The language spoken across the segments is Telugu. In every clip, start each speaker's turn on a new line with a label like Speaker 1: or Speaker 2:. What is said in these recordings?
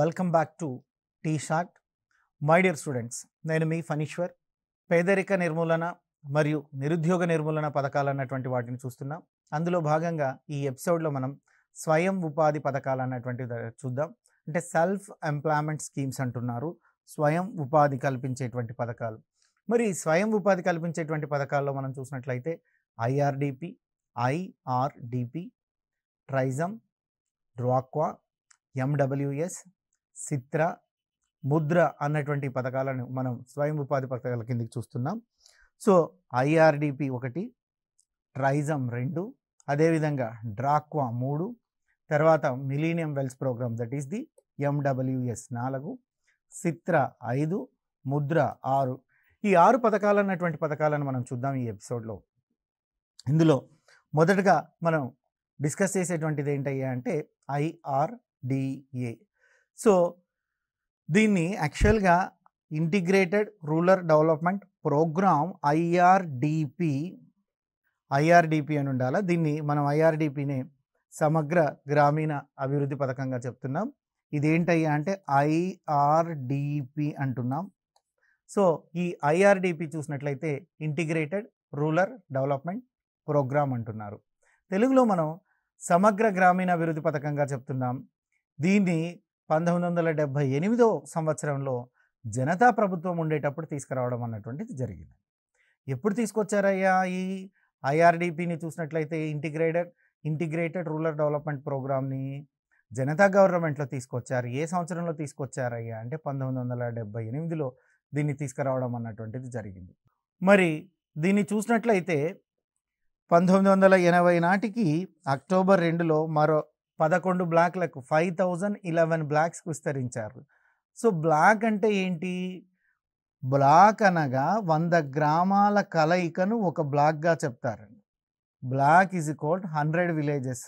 Speaker 1: Welcome back to T SAT. My dear students నేను మీ ఫనీశ్వర్ పేదరిక నిర్మూలన మరియు నిరుద్యోగ నిర్మూలన పథకాలు అన్నటువంటి వాటిని చూస్తున్నాం. అందులో భాగంగా ఈ ఎపిసోడ్లో మనం స్వయం ఉపాధి పథకాలు అన్నటువంటి చూద్దాం. అంటే సెల్ఫ్ ఎంప్లాయ్మెంట్ స్కీమ్స్ అంటున్నారు. స్వయం ఉపాధి కల్పించేటువంటి పథకాలు. మరి స్వయం ఉపాధి కల్పించేటువంటి పథకాల్లో మనం చూసినట్లయితే ఐఆర్డిపి ఐఆర్డిపి ట్రైజమ్ డ్రాక్వా ఎండబ్ల్యూఎస్ సిత్ర ముద్ర అన్నటువంటి పథకాలను మనం స్వయం ఉపాధి పథకాల కిందకి చూస్తున్నాం. సో ఐఆర్డిపి ఒకటి ట్రైజమ్ రెండు అదేవిధంగా డ్రాక్వా మూడు తర్వాత millennium wells programme that is the MWS నాలుగు సిత్ర ఐదు ముద్ర ఆరు. ఈ ఆరు పథకాలు అన్నటువంటి పథకాలను మనం చూద్దాం ఈ ఎపిసోడ్లో. ఇందులో మొదటగా మనం డిస్కస్ చేసేటువంటిది ఏంటయ్యా అంటే ఐఆర్డిఏ సో దీన్ని యాక్చువల్గా integrated rural development programme IRDP IRDP అని ఉండాలి? దీన్ని మనం ఐఆర్డిపిని సమగ్ర గ్రామీణ అభివృద్ధి పథకంగా చెప్తున్నాం. ఇదేంటయ్యా అంటే ఐఆర్డిపి అంటున్నాం. సో ఈ ఐఆర్డిపి చూసినట్లయితే ఇంటిగ్రేటెడ్ రూరల్ డెవలప్మెంట్ ప్రోగ్రామ్ అంటున్నారు. తెలుగులో మనం సమగ్ర గ్రామీణ అభివృద్ధి పథకంగా చెప్తున్నాం. దీన్ని పంతొమ్మిది వందల డెబ్భై ఎనిమిదో సంవత్సరంలో జనతా ప్రభుత్వం ఉండేటప్పుడు తీసుకురావడం అన్నటువంటిది జరిగింది. ఎప్పుడు తీసుకొచ్చారయ్యా ఈ ఐఆర్డిపిని చూసినట్లయితే ఇంటిగ్రేటెడ్ ఇంటిగ్రేటెడ్ రూరల్ డెవలప్మెంట్ ప్రోగ్రామ్ని జనతా గవర్నమెంట్లో తీసుకొచ్చారు. ఏ సంవత్సరంలో తీసుకొచ్చారయ్యా అంటే పంతొమ్మిది వందల డెబ్భై ఎనిమిదిలో దీన్ని తీసుకురావడం అన్నటువంటిది జరిగింది. మరి దీన్ని చూసినట్లయితే పంతొమ్మిది వందల ఎనభై నాటికి అక్టోబర్ రెండులో మరో పదకొండు బ్లాక్లకు ఫైవ్ థౌజండ్ ఇలెవెన్ బ్లాక్స్కి విస్తరించారు. సో బ్లాక్ అంటే ఏంటి? బ్లాక్ అనగా వంద గ్రామాల కలయికను ఒక బ్లాక్గా చెప్తారండి. Block is equal hundred villages.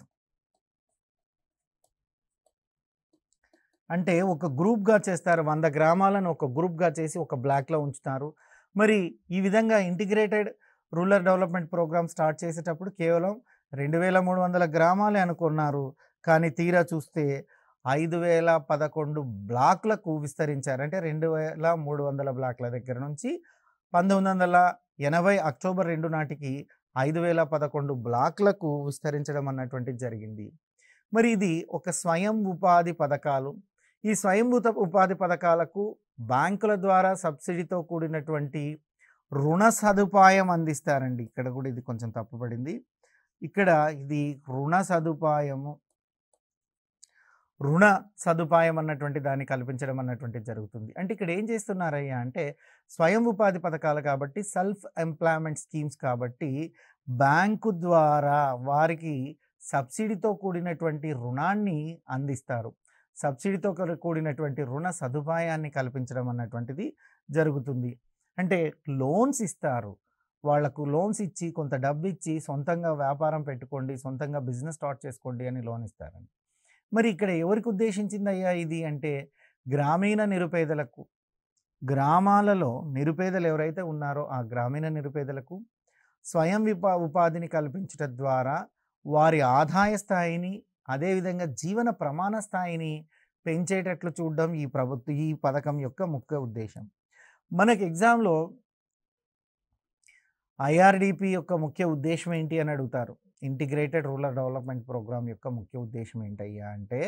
Speaker 1: అంటే ఒక గ్రూప్గా చేస్తారు. వంద గ్రామాలను ఒక గ్రూప్గా చేసి ఒక బ్లాక్లో ఉంచుతారు. మరి ఈ విధంగా integrated rural development programme start చేసేటప్పుడు కేవలం రెండు వేల మూడు వందల గ్రామాలే అనుకున్నారు. కానీ తీరా చూస్తే ఐదు వేల పదకొండు బ్లాక్లకు విస్తరించారు. అంటే రెండు వేల మూడు వందల బ్లాక్ల దగ్గర నుంచి పంతొమ్మిది వందల ఎనభై అక్టోబర్ రెండు నాటికి ఐదు వేల పదకొండు బ్లాక్లకు విస్తరించడం అన్నటువంటిది జరిగింది. మరి ఇది ఒక స్వయం ఉపాధి పథకాలు. ఈ స్వయం ఉత- ఉపాధి పథకాలకు బ్యాంకుల ద్వారా సబ్సిడీతో కూడినటువంటి రుణ సదుపాయం అందిస్తారండి. ఇక్కడ కూడా ఇది కొంచెం తప్పుపడింది. ఇక్కడ ఇది రుణ సదుపాయము రుణ సదుపాయం అన్నటువంటి దాన్ని కల్పించడం అన్నటువంటిది జరుగుతుంది. అంటే ఇక్కడ ఏం చేస్తున్నారయ్యా అంటే స్వయం ఉపాధి పథకాలు కాబట్టి సెల్ఫ్ ఎంప్లాయ్మెంట్ స్కీమ్స్ కాబట్టి బ్యాంకు ద్వారా వారికి సబ్సిడీతో కూడినటువంటి రుణాన్ని అందిస్తారు. సబ్సిడీతో కూడినటువంటి రుణ సదుపాయాన్ని కల్పించడం అన్నటువంటిది జరుగుతుంది. అంటే లోన్స్ ఇస్తారు. వాళ్ళకు లోన్స్ ఇచ్చి కొంత డబ్బు ఇచ్చి సొంతంగా వ్యాపారం పెట్టుకోండి సొంతంగా బిజినెస్ స్టార్ట్ చేసుకోండి అని లోన్ ఇస్తారండి. మరి ఇక్కడ ఎవరికి ఉద్దేశించిందయ్యా ఇది అంటే గ్రామీణ నిరుపేదలకు? గ్రామాలలో నిరుపేదలు ఎవరైతే ఉన్నారో ఆ గ్రామీణ నిరుపేదలకు స్వయం విపా ఉపాధిని కల్పించడం ద్వారా వారి ఆదాయ స్థాయిని అదేవిధంగా జీవన ప్రమాణ స్థాయిని పెంచేటట్లు చూడడం ఈ ప్రభుత్వ ఈ పథకం యొక్క ముఖ్య ఉద్దేశం. మనకి ఎగ్జామ్లో ఐఆర్డిపి యొక్క ముఖ్య ఉద్దేశం ఏంటి అని అడుగుతారు. ఇంటిగ్రేటెడ్ రూరల్ డెవలప్మెంట్ ప్రోగ్రామ్ యొక్క ముఖ్య ఉద్దేశం ఏంటయ్యా అంటే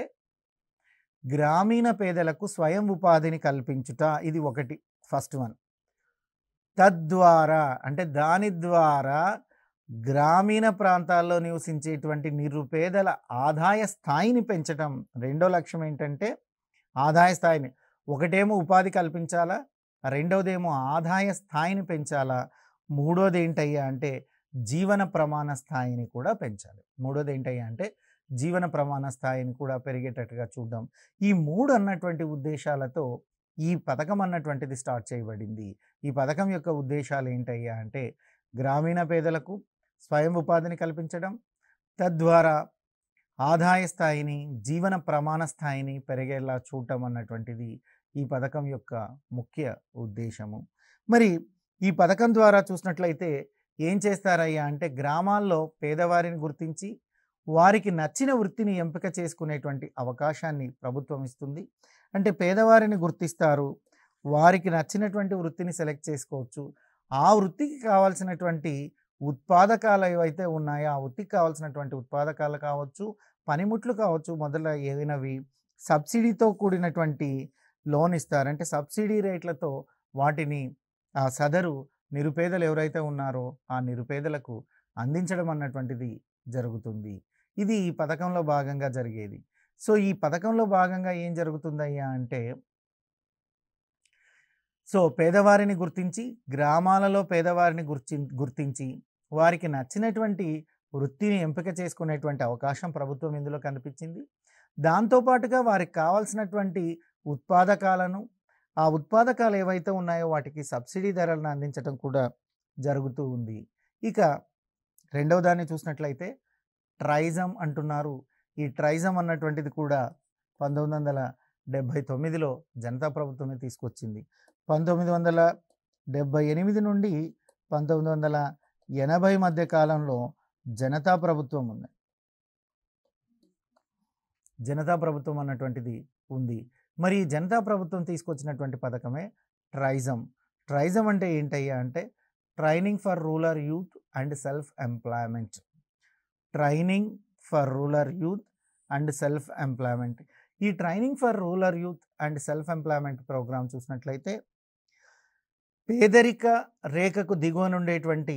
Speaker 1: గ్రామీణ పేదలకు స్వయం ఉపాధిని కల్పించుట ఇది ఒకటి ఫస్ట్ వన్. తద్వారా అంటే దాని ద్వారా గ్రామీణ ప్రాంతాల్లో నివసించేటువంటి నిరుపేదల ఆదాయ స్థాయిని పెంచటం. రెండో లక్ష్యం ఏంటంటే ఆదాయ స్థాయిని. ఒకటేమో ఉపాధి కల్పించాలా? రెండవదేమో ఆదాయ స్థాయిని పెంచాలా? మూడోది ఏంటయ్యా అంటే జీవన ప్రమాణ స్థాయిని కూడా పెంచాలి. మూడోది ఏంటయ్యా అంటే జీవన ప్రమాణ స్థాయిని కూడా పెరిగేటట్టుగా చూడడం. ఈ మూడు అన్నటువంటి ఉద్దేశాలతో ఈ పథకం అన్నటువంటిది స్టార్ట్ చేయబడింది. ఈ పథకం యొక్క ఉద్దేశాలు ఏంటయ్యా అంటే గ్రామీణ పేదలకు స్వయం ఉపాధిని కల్పించడం తద్వారా ఆదాయ స్థాయిని జీవన ప్రమాణ స్థాయిని పెరిగేలా చూడటం అన్నటువంటిది ఈ పథకం యొక్క ముఖ్య ఉద్దేశము. మరి ఈ పథకం ద్వారా చూసినట్లయితే ఏం చేస్తారయ్యా అంటే గ్రామాల్లో పేదవారిని గుర్తించి వారికి నచ్చిన వృత్తిని ఎంపిక చేసుకునేటువంటి అవకాశాన్ని ప్రభుత్వం ఇస్తుంది. అంటే పేదవారిని గుర్తిస్తారు వారికి నచ్చినటువంటి వృత్తిని సెలెక్ట్ చేసుకోవచ్చు. ఆ వృత్తికి కావాల్సినటువంటి ఉత్పాదకాలు ఏవైతే ఉన్నాయో ఆ వృత్తికి కావాల్సినటువంటి ఉత్పాదకాలు కావచ్చు పనిముట్లు కావచ్చు మొదలైనవి సబ్సిడీతో కూడినటువంటి లోన్ ఇస్తారు. అంటే సబ్సిడీ రేట్లతో వాటిని ఆ సదరు నిరుపేదలు ఎవరైతే ఉన్నారో ఆ నిరుపేదలకు అందించడం అన్నటువంటిది జరుగుతుంది. ఇది ఈ పథకంలో భాగంగా జరిగేది. సో ఈ పథకంలో భాగంగా ఏం జరుగుతుందయ్యా అంటే సో పేదవారిని గుర్తించి గ్రామాలలో పేదవారిని గుర్తి గుర్తించి వారికి నచ్చినటువంటి వృత్తిని ఎంపిక చేసుకునేటువంటి అవకాశం ప్రభుత్వం ఇందులో కనిపించింది. దాంతోపాటుగా వారికి కావాల్సినటువంటి ఉత్పాదకాలను ఆ ఉత్పాదకాలు ఏవైతే ఉన్నాయో వాటికి సబ్సిడీ ధరలను అందించడం కూడా జరుగుతూ ఉంది. ఇక రెండవ దాన్ని చూసినట్లయితే ట్రైజం అంటున్నారు. ఈ ట్రైజం అన్నటువంటిది కూడా పంతొమ్మిది వందల డెబ్భై తొమ్మిదిలో జనతా ప్రభుత్వమే తీసుకొచ్చింది. పంతొమ్మిది వందల డెబ్భై ఎనిమిది నుండి పంతొమ్మిది వందల ఎనభై మధ్య కాలంలో జనతా ప్రభుత్వం ఉంది. జనతా ప్రభుత్వం అన్నటువంటిది ఉంది. మరి జనతా ప్రభుత్వం తీసుకొచ్చినటువంటి పథకమే ట్రైజం. ట్రైజం అంటే ఏంటయ్యా అంటే training for rural youth and self employment. Training for rural youth and self employment. ఈ training for rural youth and self employment programme చూసినట్లయితే పేదరిక రేఖకు దిగువనుండేటువంటి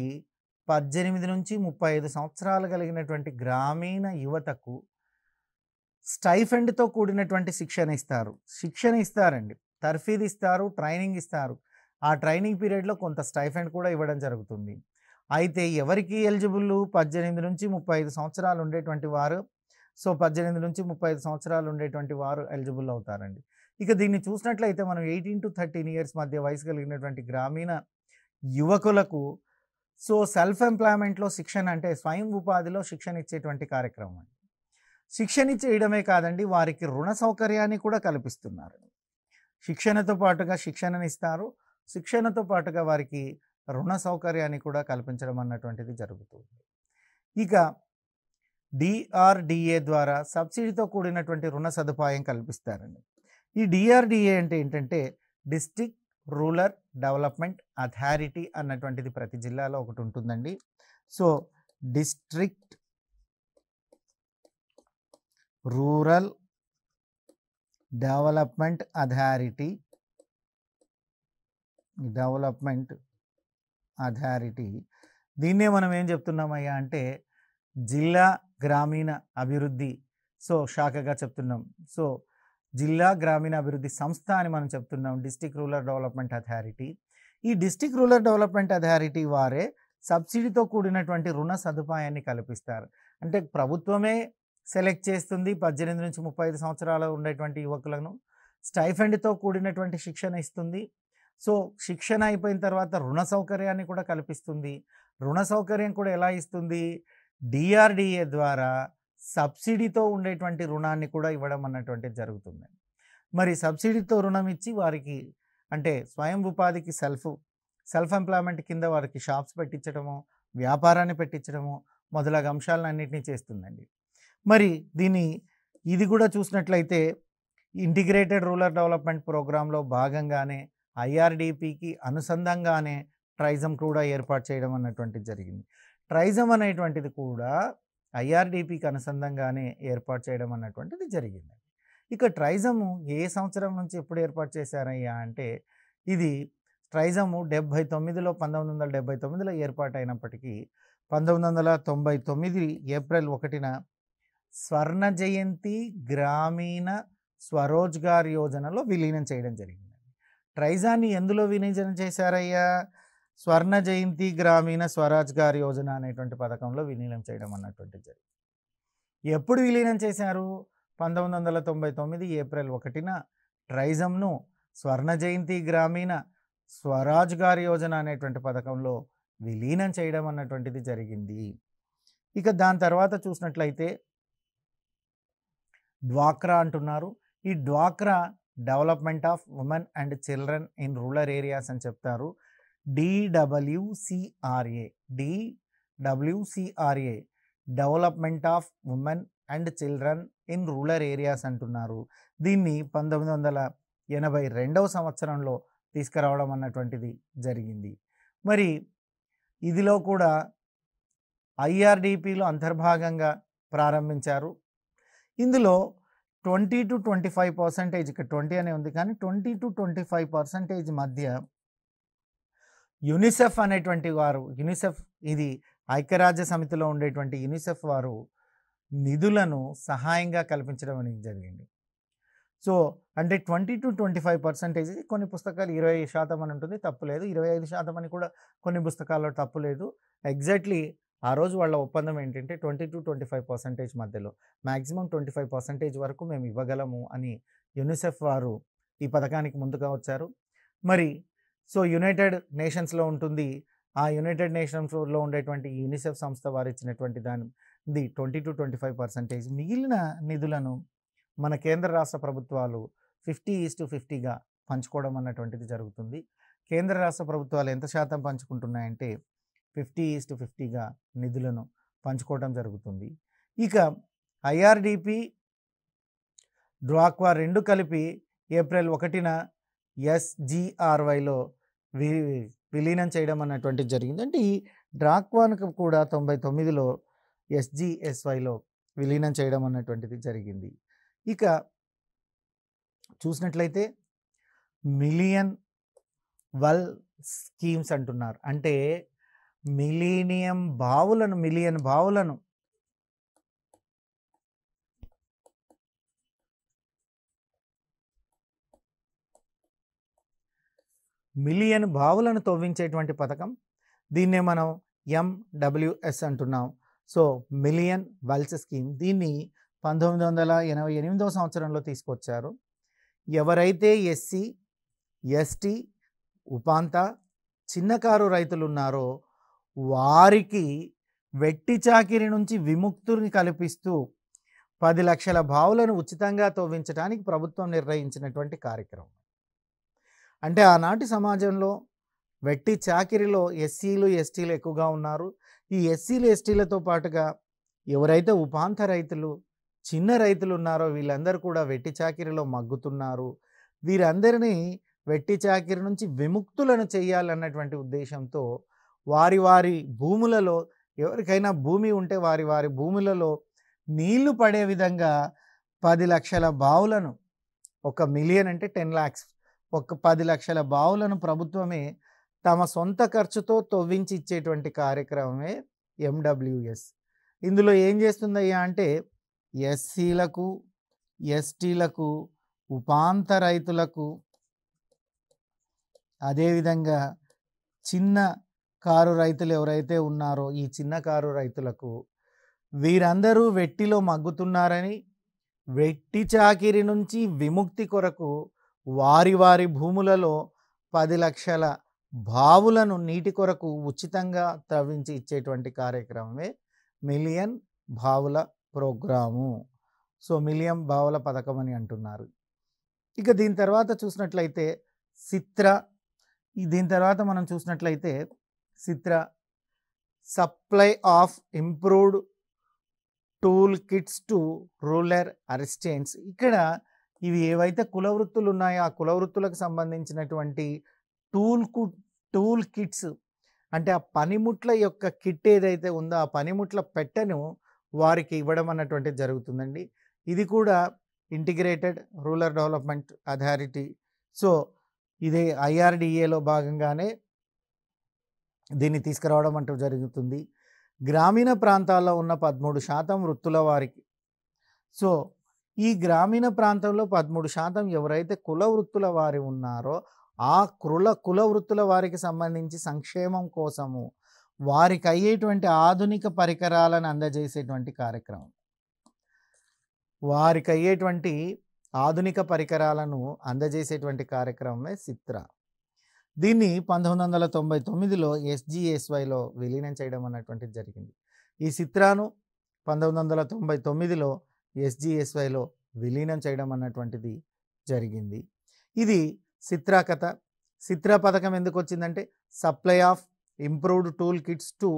Speaker 1: పద్దెనిమిది నుంచి ముప్పై ఐదు సంవత్సరాలు కలిగినటువంటి గ్రామీణ యువతకు స్టైఫెండ్తో కూడినటువంటి శిక్షణ ఇస్తారు. శిక్షణ ఇస్తారండి. తర్ఫీదు ఇస్తారు ట్రైనింగ్ ఇస్తారు. ఆ ట్రైనింగ్ పీరియడ్లో కొంత స్టైఫెండ్ కూడా ఇవ్వడం జరుగుతుంది. అయితే ఎవరికి ఎలిజిబుల్? పద్దెనిమిది నుంచి ముప్పై ఐదు సంవత్సరాలు ఉండేటువంటి వారు. సో పద్దెనిమిది నుంచి ముప్పై ఐదు సంవత్సరాలు ఉండేటువంటి వారు ఎలిజిబుల్ అవుతారండి. ఇక దీన్ని చూసినట్లయితే మనం ఎయిటీన్ టు థర్టీన్ ఇయర్స్ మధ్య వయసు కలిగినటువంటి గ్రామీణ యువకులకు సో సెల్ఫ్ ఎంప్లాయ్మెంట్లో శిక్షణ అంటే స్వయం ఉపాధిలో శిక్షణ ఇచ్చేటువంటి కార్యక్రమం అండి. శిక్షణ చేయడమే కాదండి వారికి రుణ సౌకర్యాన్ని కూడా కల్పిస్తున్నారు. శిక్షణతో పాటుగా శిక్షణనిస్తారు. శిక్షణతో పాటుగా వారికి రుణ సౌకర్యాన్ని కూడా కల్పించడం అన్నటువంటిది జరుగుతుంది ఇక డిఆర్డిఏ ద్వారా సబ్సిడీతో కూడినటువంటి రుణ సదుపాయం కల్పిస్తారండి. ఈ డిఆర్డిఏ అంటే ఏంటంటే డిస్టిక్ రూరల్ డెవలప్మెంట్ అథారిటీ అన్నటువంటిది ప్రతి జిల్లాలో ఒకటి ఉంటుందండి. So district rural development authority. Development authority. దీన్నే మనం ఏం చెప్తున్నామయ్యా అంటే జిల్లా గ్రామీణ అభివృద్ధి. సో శాఖగా చెప్తున్నాం. సో జిల్లా గ్రామీణ అభివృద్ధి సంస్థ అని మనం చెప్తున్నాం డిస్టిక్ రూరల్ డెవలప్మెంట్ అథారిటీ. ఈ డిస్టిక్ రూరల్ డెవలప్మెంట్ అథారిటీ వారే సబ్సిడీతో కూడినటువంటి రుణ సదుపాయాన్ని కల్పిస్తారు. అంటే ప్రభుత్వమే సెలెక్ట్ చేస్తుంది. పద్దెనిమిది నుంచి ముప్పై ఐదు సంవత్సరాలు ఉండేటువంటి యువకులను స్టైఫెండ్తో కూడినటువంటి శిక్షణ ఇస్తుంది. సో శిక్షణ అయిపోయిన తర్వాత రుణ సౌకర్యాన్ని కూడా కల్పిస్తుంది. రుణ సౌకర్యం కూడా ఎలా ఇస్తుంది? డిఆర్డిఏ ద్వారా సబ్సిడీతో ఉండేటువంటి రుణాన్ని కూడా ఇవ్వడం అన్నటువంటిది జరుగుతుంది. మరి సబ్సిడీతో రుణం ఇచ్చి వారికి అంటే స్వయం ఉపాధికి సెల్ఫ్ సెల్ఫ్ ఎంప్లాయ్మెంట్ కింద వారికి షాప్స్ పెట్టించడము వ్యాపారాన్ని పెట్టించడము మొదలగు అంశాలను అన్నింటినీ చేస్తుందండి. మరి దీన్ని ఇది కూడా చూసినట్లయితే ఇంటిగ్రేటెడ్ రూరల్ డెవలప్మెంట్ ప్రోగ్రాంలో భాగంగానే ఐఆర్డిపికి అనుసంధంగానే ట్రైజం కూడా ఏర్పాటు చేయడం అన్నటువంటిది జరిగింది. ట్రైజం అనేటువంటిది కూడా ఐఆర్డిపికి అనుసంధంగానే ఏర్పాటు చేయడం అన్నటువంటిది జరిగింది. ఇక ట్రైజము ఏ సంవత్సరం నుంచి ఎప్పుడు ఏర్పాటు చేశారయ్యా అంటే ఇది ట్రైజము డెబ్భై తొమ్మిదిలో పంతొమ్మిది వందల డెబ్భై తొమ్మిదిలో ఏర్పాటు అయినప్పటికీ పంతొమ్మిది వందల తొంభై తొమ్మిది ఏప్రిల్ ఒకటిన స్వర్ణ జయంతి గ్రామీణ స్వరోజ్గార్ యోజనలో విలీనం చేయడం జరిగింది. ట్రైజాన్ని ఎందులో విలీనం చేశారయ్యా? స్వర్ణ జయంతి గ్రామీణ స్వరాజ్గార్ యోజన అనేటువంటి పథకంలో విలీనం చేయడం అన్నటువంటి జరిగింది. ఎప్పుడు విలీనం చేశారు? పంతొమ్మిది వందల తొంభై తొమ్మిది ఏప్రిల్ ఒకటిన ట్రైజంను స్వర్ణ జయంతి గ్రామీణ స్వరాజ్గార్ యోజన అనేటువంటి పథకంలో విలీనం చేయడం అన్నటువంటిది జరిగింది. ఇక దాని తర్వాత చూసినట్లయితే డ్వాక్రా అంటున్నారు. ఈ డ్వాక్రా development of women and children in rural areas అని చెప్తారు. DWCRA DWCRA development of women and children in rural areas అంటున్నారు. దీన్ని పంతొమ్మిది వందల ఎనభై రెండవ సంవత్సరంలో తీసుకురావడం అన్నటువంటిది జరిగింది. మరి ఇదిలో కూడా ఐఆర్డిపిలో అంతర్భాగంగా ప్రారంభించారు. ఇందులో twenty to twenty five percentage ఇక్కడ ట్వంటీ అనే ఉంది కానీ twenty to twenty five percentage మధ్య యునిసెఫ్ అనేటువంటి వారు యునిసెఫ్ ఇది ఐక్యరాజ్య సమితిలో ఉండేటువంటి యునిసెఫ్ వారు నిధులను సహాయంగా కల్పించడం అనేది జరిగింది. సో అంటే twenty to twenty five percentage కొన్ని పుస్తకాలు ఇరవై శాతం అని ఉంటుంది తప్పులేదు ఇరవై ఐదు శాతం అని కూడా కొన్ని పుస్తకాల్లో తప్పు లేదు. ఎగ్జాక్ట్లీ ఆ రోజు వాళ్ళ ఒప్పందం ఏంటంటే twenty to twenty five percentage మధ్యలో. మ్యాక్సిమం ట్వంటీ ఫైవ్ పర్సెంటేజ్ వరకు మేము ఇవ్వగలము అని యునిసెఫ్ వారు ఈ పథకానికి ముందుగా వచ్చారు. మరి సో యునైటెడ్ నేషన్స్లో ఉంటుంది. ఆ యునైటెడ్ నేషన్స్లో ఉండేటువంటి యూనిసెఫ్ సంస్థ వారు ఇచ్చినటువంటి దాని twenty to twenty five percentage మిగిలిన నిధులను మన కేంద్ర రాష్ట్ర ప్రభుత్వాలు ఫిఫ్టీ ఈస్ టు ఫిఫ్టీగా పంచుకోవడం అన్నటువంటిది జరుగుతుంది. కేంద్ర రాష్ట్ర ప్రభుత్వాలు ఎంత శాతం పంచుకుంటున్నాయంటే ఫిఫ్టీ ఈస్ టు ఫిఫ్టీగా నిధులను పంచుకోవడం జరుగుతుంది. ఇక ఐఆర్డిపి డ్వాక్వా రెండు కలిపి ఏప్రిల్ ఒకటిన ఎస్జిఆర్వైలో వి విలీనం చేయడం అన్నటువంటిది జరిగింది. అంటే ఈ డ్రాక్వాన్కు కూడా తొంభై తొమ్మిదిలో ఎస్జిఎస్వైలో విలీనం చేయడం అన్నటువంటిది జరిగింది. ఇక చూసినట్లయితే మిలియన్ వల్ స్కీమ్స్ అంటున్నారు. అంటే మిలీనియం బావులను మిలియన్ బావులను. మిలియన్ బావులను తవ్వించేటువంటి పథకం. దీన్నే మనం ఎండబ్ల్యూఎస్ అంటున్నాం. సో మిలియన్ వెల్స్ స్కీమ్ దీన్ని పంతొమ్మిది వందల ఎనభై ఎనిమిదవ సంవత్సరంలో తీసుకొచ్చారు. ఎవరైతే ఎస్సీ ఎస్టీ ఉపాంత చిన్నకారు రైతులు ఉన్నారో వారికి వెట్టి చాకిరి నుంచి విముక్తుని కల్పిస్తూ పది లక్షల బావులను ఉచితంగా తవ్వించడానికి ప్రభుత్వం నిర్ణయించినటువంటి కార్యక్రమం. అంటే ఆనాటి సమాజంలో వెట్టి చాకిరిలో ఎస్సీలు ఎస్టీలు ఎక్కువగా ఉన్నారు. ఈ ఎస్సీలు ఎస్టీలతో పాటుగా ఎవరైతే ఉపాంత రైతులు చిన్న రైతులు ఉన్నారో వీళ్ళందరూ కూడా వెట్టి చాకిరిలో మగ్గుతున్నారు. వీరందరినీ వెట్టి చాకిరి నుంచి విముక్తులను చేయాలన్నటువంటి ఉద్దేశంతో వారి వారి భూములలో ఎవరికైనా భూమి ఉంటే వారి వారి భూములలో నీళ్ళు పడే విధంగా పది లక్షల బావులను ఒక మిలియన్ అంటే టెన్ ల్యాక్స్ ఒక పది లక్షల బావులను ప్రభుత్వమే తమ సొంత ఖర్చుతో తవ్వించి ఇచ్చేటువంటి కార్యక్రమమే ఎండబ్ల్యూఎస్. ఇందులో ఏం చేస్తుందయ్యా అంటే ఎస్సీలకు ఎస్టీలకు ఉపాంత రైతులకు అదేవిధంగా చిన్న కారు రైతులు ఎవరైతే ఉన్నారో ఈ చిన్న కారు రైతులకు వీరందరూ వెట్టిలో మగ్గుతున్నారని వెట్టి చాకిరి నుంచి విముక్తి కొరకు వారి వారి భూములలో పది లక్షల బావులను నీటి కొరకు ఉచితంగా త్రవ్వించి ఇచ్చేటువంటి కార్యక్రమమే మిలియన్ బావుల ప్రోగ్రాము. సో మిలియం బావుల పథకం అని అంటున్నారు. ఇక దీని తర్వాత చూసినట్లయితే సిత్ర దీని తర్వాత మనం చూసినట్లయితే SITRA supply of improved tool kits to rural artisans. ఇక్కడ ఇవి ఏవైతే కుల వృత్తులు ఉన్నాయో ఆ కుల వృత్తులకు సంబంధించినటువంటి టూల్కు టూల్ కిట్స్. అంటే ఆ పనిముట్ల యొక్క కిట్ ఏదైతే ఉందో ఆ పనిముట్ల పెట్టెను వారికి ఇవ్వడం అన్నటువంటిది జరుగుతుందండి. ఇది కూడా integrated rural development authority. So ఇదే ఐఆర్డిఏలో భాగంగానే దీన్ని తీసుకురావడం అంటూ జరుగుతుంది. గ్రామీణ ప్రాంతాల్లో ఉన్న పదమూడు శాతం వృత్తుల వారికి. సో ఈ గ్రామీణ ప్రాంతంలో పదమూడు శాతం ఎవరైతే కుల వృత్తుల వారి ఉన్నారో ఆ కుల కుల వృత్తుల వారికి సంబంధించి సంక్షేమం కోసము వారికి అయ్యేటువంటి ఆధునిక పరికరాలను అందజేసేటువంటి కార్యక్రమం. వారికి అయ్యేటువంటి ఆధునిక పరికరాలను అందజేసేటువంటి కార్యక్రమమే చిత్ర దీన్ని పంతొమ్మిది వందల తొంభై తొమ్మిదిలో ఎస్జిఎస్వైలో విలీనం చేయడం అన్నటువంటిది జరిగింది. ఈ చిత్రాను పంతొమ్మిది వందల తొంభై తొమ్మిదిలో ఎస్జిఎస్వైలో విలీనం చేయడం అన్నటువంటిది జరిగింది. ఇది సిత్రా కథ. పథకం ఎందుకు వచ్చిందంటే supply of improved tool kits to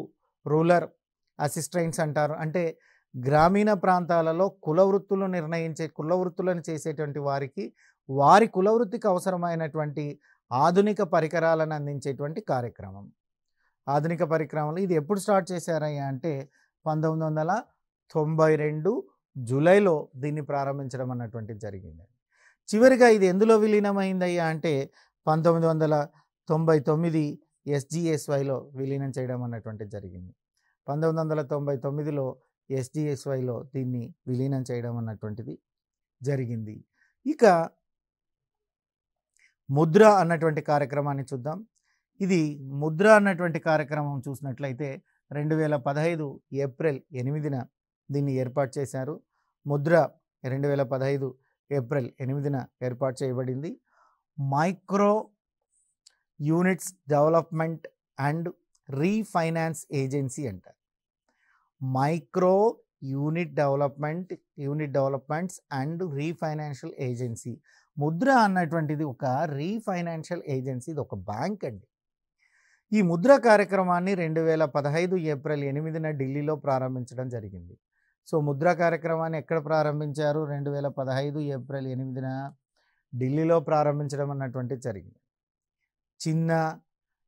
Speaker 1: rural assistants అంటారు. అంటే గ్రామీణ ప్రాంతాలలో కుల వృత్తులు నిర్ణయించే కుల వృత్తులను చేసేటువంటి వారికి వారి కుల వృత్తికి అవసరమైనటువంటి ఆధునిక పరికరాలను అందించేటువంటి కార్యక్రమం. ఆధునిక పరిక్రమలు ఇది ఎప్పుడు స్టార్ట్ చేశారయ్యా అంటే పంతొమ్మిది వందల తొంభై రెండు జూలైలో దీన్ని ప్రారంభించడం అన్నటువంటిది జరిగింది. చివరిగా ఇది ఎందులో విలీనమైందయ్యా అంటే పంతొమ్మిది వందల తొంభై తొమ్మిది ఎస్జిఎస్వైలో విలీనం చేయడం అన్నటువంటిది జరిగింది. పంతొమ్మిది వందల తొంభై తొమ్మిదిలో ఎస్జిఎస్వైలో దీన్ని విలీనం చేయడం అన్నటువంటిది జరిగింది. ఇక ముద్ర అన్నటువంటి కార్యక్రమాన్ని చూద్దాం. ఇది ముద్ర అన్నటువంటి కార్యక్రమం చూసినట్లయితే రెండు వేల పదహైదు ఏప్రిల్ ఎనిమిదిన దీన్ని ఏర్పాటు చేశారు. ముద్ర రెండు వేల పదహైదు ఏప్రిల్ ఎనిమిదిన ఏర్పాటు చేయబడింది. Micro units development and refinance agency అంటారు micro unit development unit developments and refinancial agency MUDRA అన్నటువంటిది ఒక రీఫైనాన్షియల్ ఏజెన్సీ ఇది ఒక బ్యాంక్ అండి. ఈ ముద్ర కార్యక్రమాన్ని రెండు వేల పదహైదు ఏప్రిల్ ఎనిమిదిన ఢిల్లీలో ప్రారంభించడం జరిగింది. సో ముద్ర కార్యక్రమాన్ని ఎక్కడ ప్రారంభించారు? రెండు వేల పదహైదు ఏప్రిల్ ఎనిమిదిన ఢిల్లీలో ప్రారంభించడం అన్నటువంటిది జరిగింది. చిన్న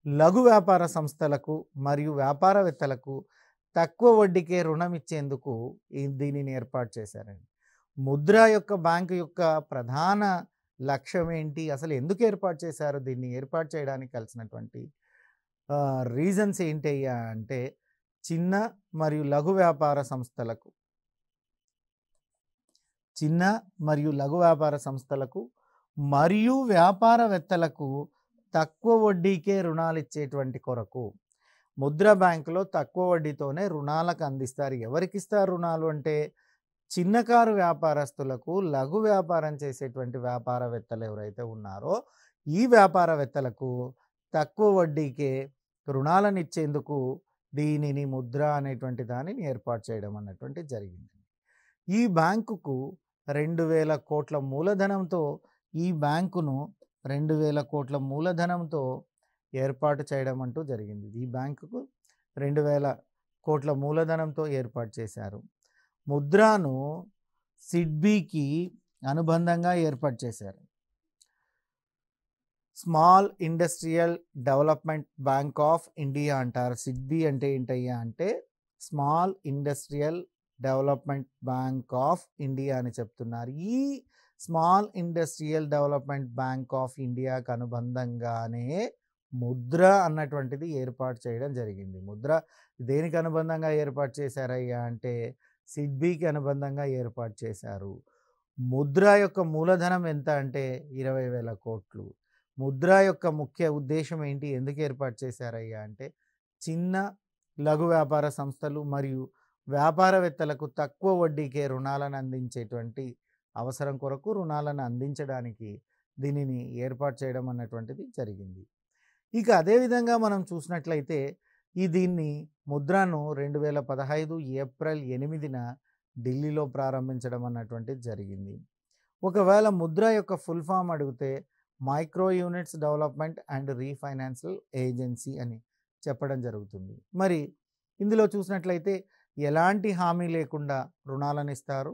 Speaker 1: లఘు వ్యాపార సంస్థలకు మరియు వ్యాపారవేత్తలకు తక్కువ వడ్డీకే రుణం ఇచ్చేందుకు దీనిని ఏర్పాటు చేశారండి. ముద్ర యొక్క బ్యాంకు యొక్క ప్రధాన లక్ష్యం ఏంటి అసలు ఎందుకు ఏర్పాటు చేశారు? దీన్ని ఏర్పాటు చేయడానికి కలిసినటువంటి రీజన్స్ ఏంటి అంటే చిన్న మరియు లఘు వ్యాపార సంస్థలకు చిన్న మరియు లఘు వ్యాపార సంస్థలకు మరియు వ్యాపారవేత్తలకు తక్కువ వడ్డీకే రుణాలు ఇచ్చేటువంటి కొరకు ముద్ర బ్యాంకులో తక్కువ వడ్డీతోనే రుణాలకు అందిస్తారు. ఎవరికి ఇస్తారు రుణాలు అంటే చిన్నకారు వ్యాపారస్తులకు లఘు వ్యాపారం చేసేటువంటి వ్యాపారవేత్తలు ఎవరైతే ఉన్నారో ఈ వ్యాపారవేత్తలకు తక్కువ వడ్డీకే రుణాలను ఇచ్చేందుకు దీనిని ముద్ర అనేటువంటి దానిని ఏర్పాటు చేయడం అన్నటువంటి జరిగింది ఈ బ్యాంకుకు రెండు వేల కోట్ల మూలధనంతో ఈ బ్యాంకును రెండు వేల కోట్ల మూలధనంతో ఏర్పాటు చేయడం అంటూ జరిగింది. ఈ బ్యాంకుకు రెండు వేల కోట్ల మూలధనంతో ఏర్పాటు చేశారు. ముద్రాను సిడ్బీకి అనుబంధంగా ఏర్పాటు చేశారు. Small industrial development bank of India అంటారు. సిడ్బీ అంటే ఏంటయ్యా అంటే small industrial development bank of India అని చెప్తున్నారు. ఈ small industrial development bank of ఇండియాకు అనుబంధంగానే ముద్ర అన్నటువంటిది ఏర్పాటు చేయడం జరిగింది. ముద్ర దేనికి అనుబంధంగా ఏర్పాటు చేశారయ్యా అంటే సిడ్బీకి అనుబంధంగా ఏర్పాటు చేశారు. ముద్ర యొక్క మూలధనం ఎంత అంటే ఇరవై వేల కోట్లు. ముద్ర యొక్క ముఖ్య ఉద్దేశం ఏంటి? ఎందుకు ఏర్పాటు చేశారయ్యా అంటే చిన్న లఘు వ్యాపార సంస్థలు మరియు వ్యాపారవేత్తలకు తక్కువ వడ్డీకే రుణాలను అందించేటువంటి అవసరం కొరకు రుణాలను అందించడానికి దీనిని ఏర్పాటు చేయడం అన్నటువంటిది జరిగింది. ఇక అదేవిధంగా మనం చూసినట్లయితే ఈ దీన్ని ముద్రను రెండు వేల పదహైదు ఏప్రిల్ ఎనిమిదిన ఢిల్లీలో ప్రారంభించడం అన్నటువంటిది జరిగింది. ఒకవేళ ముద్ర యొక్క ఫుల్ ఫామ్ అడిగితే micro units development and refinancial agency అని చెప్పడం జరుగుతుంది. మరి ఇందులో చూసినట్లయితే ఎలాంటి హామీ లేకుండా రుణాలను ఇస్తారు?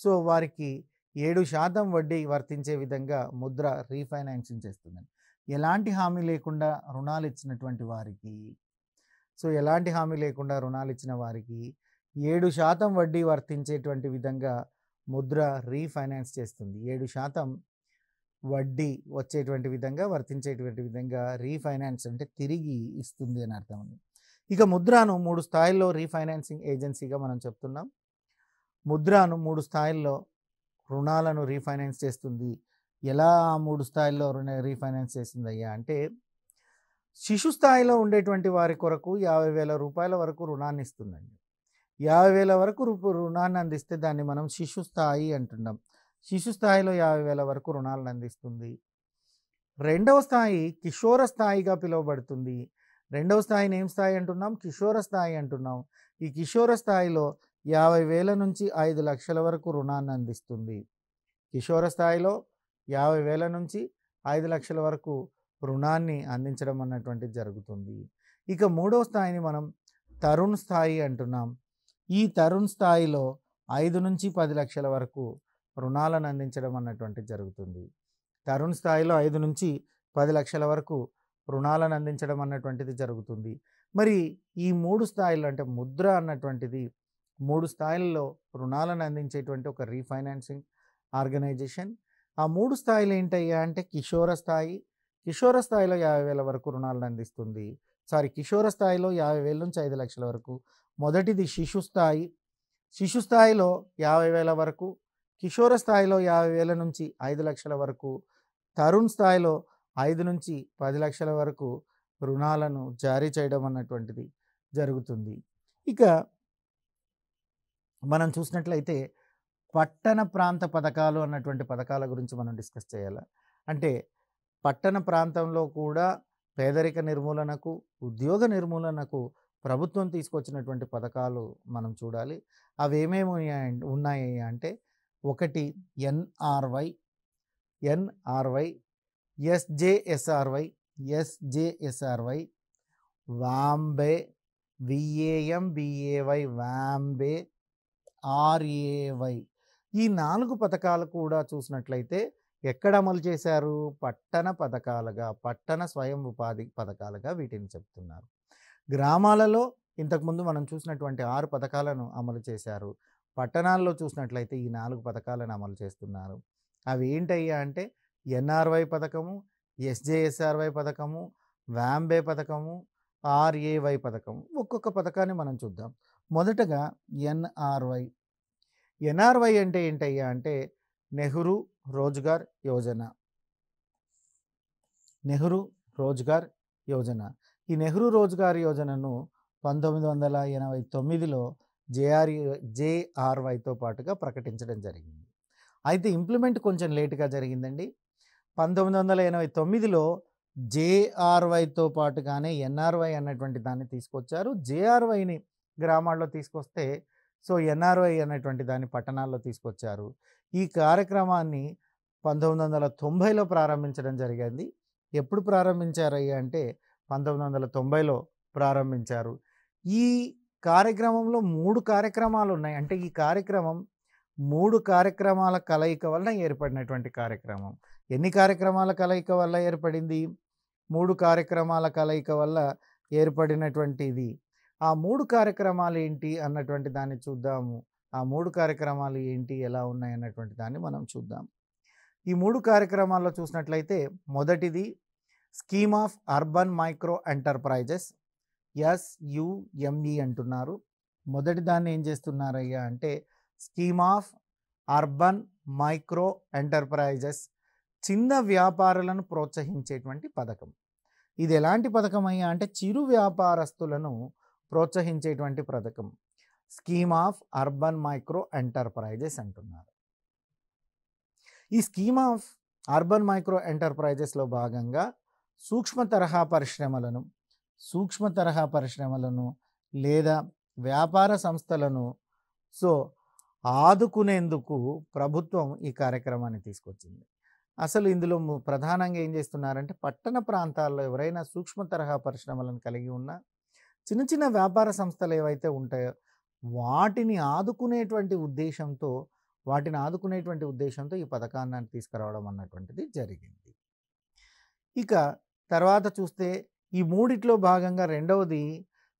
Speaker 1: సో వారికి ఏడు శాతం వడ్డీ వర్తించే విధంగా ముద్ర రీఫైనాన్సింగ్ చేస్తుంది ఎలాంటి హామీ లేకుండా రుణాలు ఇచ్చినటువంటి వారికి సో ఎలాంటి హామీ లేకుండా రుణాలు ఇచ్చిన వారికి ఏడు శాతం వడ్డీ వర్తించేటువంటి విధంగా ముద్ర రీఫైనాన్స్ చేస్తుంది. ఏడు శాతం వడ్డీ వచ్చేటువంటి విధంగా వర్తించేటువంటి విధంగా రీఫైనాన్స్ అంటే తిరిగి ఇస్తుంది అని అర్థం అండి. ఇక ముద్రాను మూడు స్థాయిల్లో రీఫైనాన్సింగ్ ఏజెన్సీగా మనం చెప్తున్నాం. ముద్రాను మూడు స్థాయిల్లో రుణాలను రీఫైనాన్స్ చేస్తుంది. ఎలా ఆ మూడు స్థాయిల్లో రుణ రీఫైనాన్స్ చేస్తుంది అయ్యా అంటే శిశు స్థాయిలో ఉండేటువంటి వారి కొరకు యాభై వేల రూపాయల వరకు రుణాన్ని ఇస్తుందండి యాభై వేల వరకు రుణాన్ని అందిస్తే దాన్ని మనం శిశు స్థాయి అంటున్నాం. శిశు స్థాయిలో యాభై వేల వరకు రుణాలను అందిస్తుంది. రెండవ స్థాయి కిషోర స్థాయిగా పిలువబడుతుంది. రెండవ స్థాయిని ఏం స్థాయి అంటున్నాం? కిషోర స్థాయి అంటున్నాం. ఈ కిషోర స్థాయిలో యాభై వేల నుంచి ఐదు లక్షల వరకు రుణాన్ని అందిస్తుంది. కిషోర స్థాయిలో యాభై వేల నుంచి ఐదు లక్షల వరకు రుణాన్ని అందించడం అన్నటువంటిది జరుగుతుంది. ఇక మూడో స్థాయిని మనం తరుణ్ స్థాయి అంటున్నాం. ఈ తరుణ్ స్థాయిలో ఐదు నుంచి పది లక్షల వరకు రుణాలను అందించడం అన్నటువంటిది జరుగుతుంది. తరుణ్ స్థాయిలో ఐదు నుంచి పది లక్షల వరకు రుణాలను అందించడం అన్నటువంటిది జరుగుతుంది. మరి ఈ మూడు స్థాయిలు అంటే ముద్ర అన్నటువంటిది మూడు స్థాయిల్లో రుణాలను అందించేటువంటి ఒక రీఫైనాన్సింగ్ ఆర్గనైజేషన్. ఆ మూడు స్థాయిలు ఏంటయ్యా అంటే కిషోర స్థాయి కిషోర స్థాయిలో యాభై వేల వరకు రుణాలను అందిస్తుంది. సారీ కిషోర స్థాయిలో యాభై వేల నుంచి ఐదు లక్షల వరకు. మొదటిది శిశు స్థాయి. శిశు స్థాయిలో యాభై వేల వరకు. కిషోర స్థాయిలో యాభై వేల నుంచి ఐదు లక్షల వరకు. తరుణ్ స్థాయిలో ఐదు నుంచి పది లక్షల వరకు రుణాలను జారీ చేయడం అన్నటువంటిది జరుగుతుంది. ఇక మనం చూసినట్లయితే పట్టణ ప్రాంత పథకాలు అన్నటువంటి పథకాల గురించి మనం డిస్కస్ చేయాలి. అంటే పట్టణ ప్రాంతంలో కూడా పేదరిక నిర్మూలనకు ఉద్యోగ నిర్మూలనకు ప్రభుత్వం తీసుకొచ్చినటువంటి పథకాలు మనం చూడాలి. అవి ఏమేమి ఉన్నాయి అంటే ఒకటి NRY NRY SJSRY SJSRY VAMBAY VAM BAY VAMBAY RAY ఈ నాలుగు పథకాలు కూడా చూసినట్లయితే ఎక్కడ అమలు చేశారు? పట్టణ పథకాలుగా పట్టణ స్వయం ఉపాధి పథకాలుగా వీటిని చెప్తున్నారు. గ్రామాలలో ఇంతకుముందు మనం చూసినటువంటి ఆరు పథకాలను అమలు చేశారు. పట్టణాల్లో చూసినట్లయితే ఈ నాలుగు పథకాలను అమలు చేస్తున్నారు. అవి ఏంటయ్యా అంటే ఎన్ఆర్వై పథకము ఎస్జేఎస్ఆర్వై పథకము వ్యాంబే పథకము ఆర్ఏవై పథకం ఒక్కొక్క పథకాన్ని మనం చూద్దాం. మొదటగా ఎన్ఆర్వై. ఎన్ఆర్వై అంటే ఏంటయ్యా అంటే నెహ్రూ రోజ్గార్ యోజన. నెహ్రూ రోజ్గార్ యోజన. ఈ నెహ్రూ రోజ్గార్ యోజనను పంతొమ్మిది వందల ఎనభై తొమ్మిదిలో జేఆర్ జేఆర్వైతో పాటుగా ప్రకటించడం జరిగింది. అయితే ఇంప్లిమెంట్ కొంచెం లేటుగా జరిగిందండి. పంతొమ్మిది వందల ఎనభై తొమ్మిదిలో జేఆర్వైతో పాటుగానే ఎన్ఆర్వై అన్నటువంటి దాన్ని తీసుకొచ్చారు. జేఆర్వైని గ్రామాల్లో తీసుకొస్తే సో ఎన్ఆర్ఐ అనేటువంటి దాన్ని పట్టణాల్లో తీసుకొచ్చారు. ఈ కార్యక్రమాన్ని పంతొమ్మిది వందల తొంభైలో ప్రారంభించడం జరిగింది. ఎప్పుడు ప్రారంభించారయ్యా అంటే పంతొమ్మిది వందల తొంభైలో ప్రారంభించారు. ఈ కార్యక్రమంలో మూడు కార్యక్రమాలు ఉన్నాయి. అంటే ఈ కార్యక్రమం మూడు కార్యక్రమాల కలయిక వలన ఏర్పడినటువంటి కార్యక్రమం. ఎన్ని కార్యక్రమాల కలయిక వల్ల ఏర్పడింది? మూడు కార్యక్రమాల కలయిక వల్ల ఏర్పడినటువంటిది ఆ మూడు కార్యక్రమాలు ఏంటి అన్నటువంటి దాన్ని చూద్దాము. ఆ మూడు కార్యక్రమాలు ఏంటి ఎలా ఉన్నాయి అన్నటువంటి దాన్ని మనం చూద్దాం. ఈ మూడు కార్యక్రమాల్లో చూసినట్లయితే మొదటిది scheme of urban micro enterprises SUME అంటున్నారు. మొదటి దాన్ని ఏం చేస్తున్నారయ్యా అంటే scheme of urban micro enterprises చిన్న వ్యాపారులను ప్రోత్సహించేటువంటి పథకం. ఇది ఎలాంటి పథకం అయ్యా అంటే చిరు వ్యాపారస్తులను ప్రోత్సహించేటువంటి పథకం. Scheme of urban micro enterprises అంటున్నారు. ఈ స్కీమ్ ఆఫ్ అర్బన్ మైక్రో ఎంటర్ప్రైజెస్లో భాగంగా సూక్ష్మ తరహా పరిశ్రమలను సూక్ష్మ తరహా పరిశ్రమలను లేదా వ్యాపార సంస్థలను సో ఆదుకునేందుకు ప్రభుత్వం ఈ కార్యక్రమాన్ని తీసుకొచ్చింది. అసలు ఇందులో ప్రధానంగా ఏం చేస్తున్నారంటే పట్టణ ప్రాంతాల్లో ఎవరైనా సూక్ష్మ తరహా పరిశ్రమలను కలిగి ఉన్న చిన్న చిన్న వ్యాపార సంస్థలు ఏవైతే ఉంటాయో వాటిని ఆదుకునేటువంటి ఉద్దేశంతో వాటిని ఆదుకునేటువంటి ఉద్దేశంతో ఈ పథకాన్ని తీసుకురావడం అన్నటువంటిది జరిగింది. ఇక తర్వాత చూస్తే ఈ మూడిట్లో భాగంగా రెండవది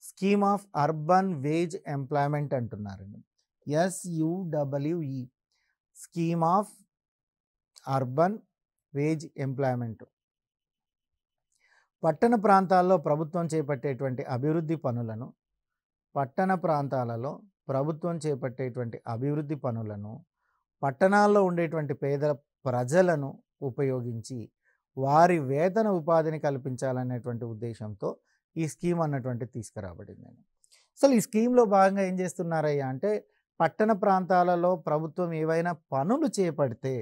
Speaker 1: scheme of urban wage employment అంటున్నారండి. SUWE scheme of urban wage employment. పట్టణ ప్రాంతాల్లో ప్రభుత్వం చేపట్టేటువంటి అభివృద్ధి పనులను పట్టణ ప్రాంతాలలో ప్రభుత్వం చేపట్టేటువంటి అభివృద్ధి పనులను పట్టణాల్లో ఉండేటువంటి పేద ప్రజలను ఉపయోగించి వారి వేతన ఉపాధిని కల్పించాలనేటువంటి ఉద్దేశంతో ఈ స్కీమ్ అన్నటువంటి తీసుకురాబడింది అసలు ఈ స్కీమ్లో భాగంగా ఏం చేస్తున్నారయ్యా అంటే పట్టణ ప్రాంతాలలో ప్రభుత్వం ఏవైనా పనులు చేపడితే